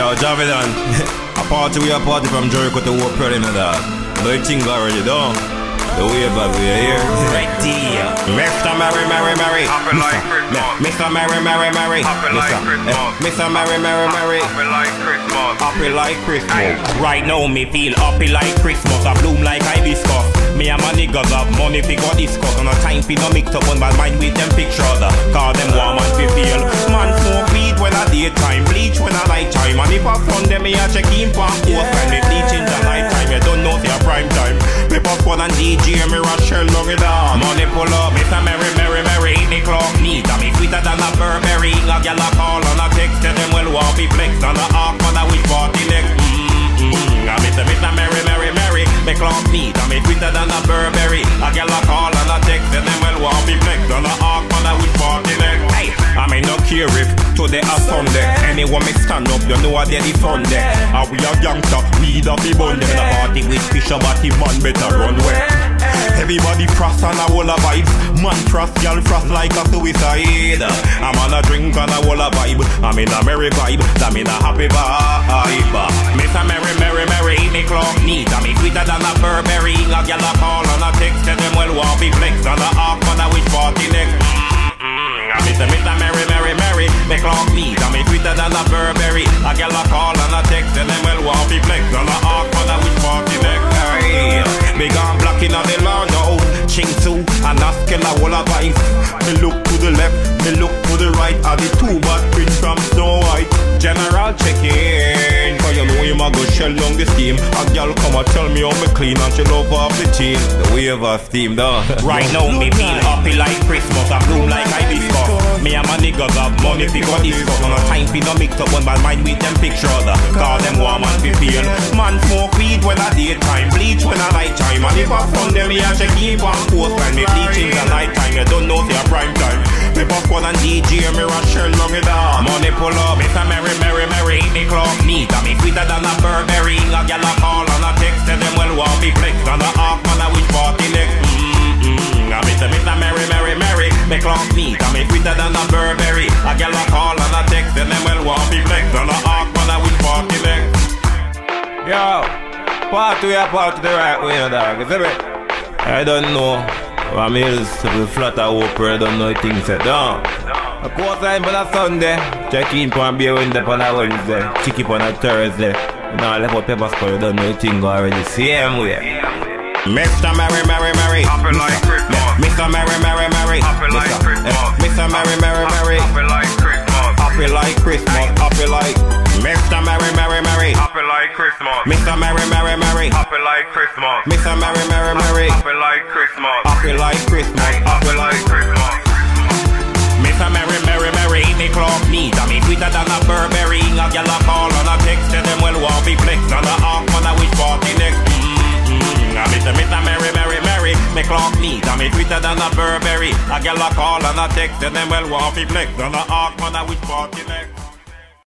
Yo, Javidan, a party we a party from Jericho to War Pearl in the No you think already done. The way back we are here. Ready. Mr. Merry, Merry, Merry. Happy like Christmas. Mr. Merry, Merry, Merry. Happy like Mr. Christmas. eh, Mr. Merry, Merry, Merry. Happy like Christmas. Happy like Christmas. Right now me feel happy like Christmas I bloom like hibiscus Me and my niggas have money fi go discuss And no time fi no mix up on my mind with them pictures time And front them me a check in for post When me bleach in the night time You don't know a prime time Me pop one and DJ me Rochelle love it all Money pull up Mr. Merry Merry Merry Eight the clock neat And me sweeter than a Burberry A gal a call and a text Tell them well want fi flex And mm-hmm. mm-hmm. a hawk man a wish party next Mm-mm. I miss a miss a merry, merry, merry. Me clock neat, I me sweeter than a Burberry. A gal a call and a text, and them well want be flex. On a hawk man a wish party next. Care if today a Sunday. Anyone me stand up, you know what they the fun. And we a gangster, we the be bun. Them the party with fish but the man better run away. Everybody frost and a whole a vibe Man frost, girl frost like a suicide. I'm on a drink and a whole a vibe. I'm in a merry vibe, I'm in a happy vibe. Miss a merry, merry, merry, me clock neat. I'm sweeter than a Burberry. A gal a call and a text. Tell them well want be flex And a sweeter than a Burberry. A gal a call and a text. Tell them well want be flex. And a hawk man a wish party next. Hey, big and black in the lawn now Ching two and a skill a whole a vibe Me look to the left, me look to the right. Are the two bad prince from Snow White? General check in. Cause you know him a go shell down the steam A girl come and tell me how me clean And she love off the team. The wave of steam down Right now me feel happy like Christmas. I bloom like hibiscus Me and my niggas have money fi go discuss no time fi no mix up on my mind with them pictures Call them warm and fi feel Man smoke weed when I daytime. Bleach when I night time And if I found them me a check in for post When me bleach in the night time You don't know a prime time. Me buff one and DJ me Rochelle love it all Money pull up It's a merry merry merry. Me clock neat And me sweeter than a Burberry. A gal a Me clock And me sweeter than a Burberry A gal a call and a text Tell them well want be flex And a hawk man a wish party next Yo, part way, part to the right way, dog. Is it? I don't know. I'm here to flat a whooper, I don't know things set down. A quarter time on a Sunday, check in for a beer window on a Wednesday, check it on a Thursday. Now I left out pepper spray, don't know thing already. Same way. Mr. Merry, Merry, Merry. Happy like Christmas. Mr. Merry, Merry, Merry. Happy like Christmas. eh, Mr. Merry, Merry, Merry. Happy like Christmas. Happy like Christmas, happy like Mr. Merry, Merry, Merry. Happy like Christmas. Mr. Merry, Merry, Merry. Happy like Christmas. Mr. Merry, Merry, Merry. Happy like Christmas. Happy like Christmas, Happy like Christmas. Me sweeter than a Burberry. A gal a call and a text Tell them well want be flex. And a hawk man a wish party next